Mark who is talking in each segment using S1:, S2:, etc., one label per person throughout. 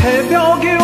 S1: 새벽이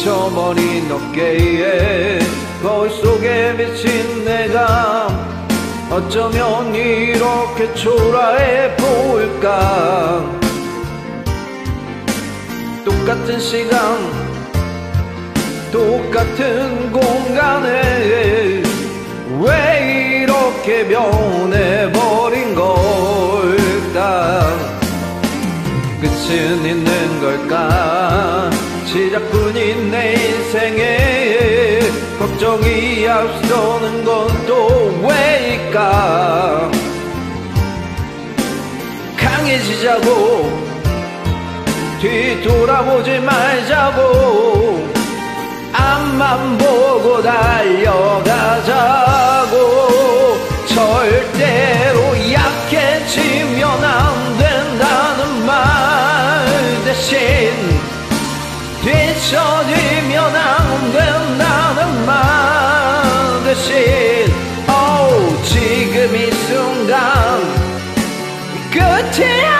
S1: 지쳐버린 어깨에 거울 속에 비친 내가 어쩌면 이렇게 초라해 보일까? 똑같은 시간 똑같은 공간에 왜 이렇게 변해버린 걸까? 끝은 있는 걸까 시작뿐인 내 인생에 걱정이 앞서는 건 또 왜일까? 강해지자고 뒤돌아보지 말자고 앞만 보고 달려가자고 절 뒤처지면 안 된다는 말 대신 oh, 지금 이 순간 끝이 아